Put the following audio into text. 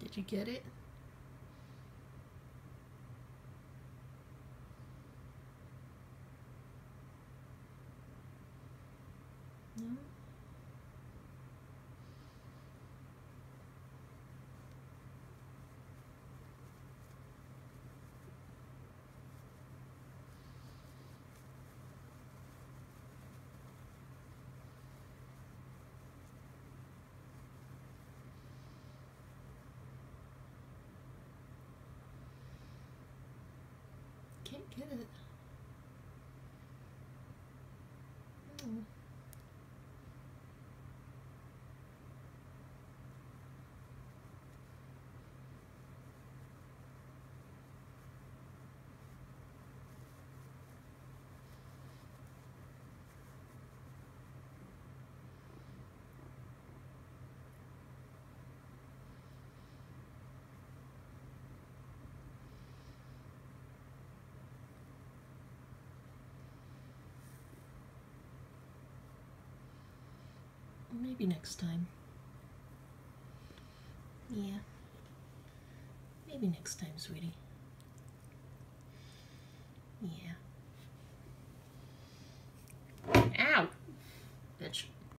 Did you get it? Can't get it. Oh. Maybe next time. Yeah. Maybe next time, sweetie.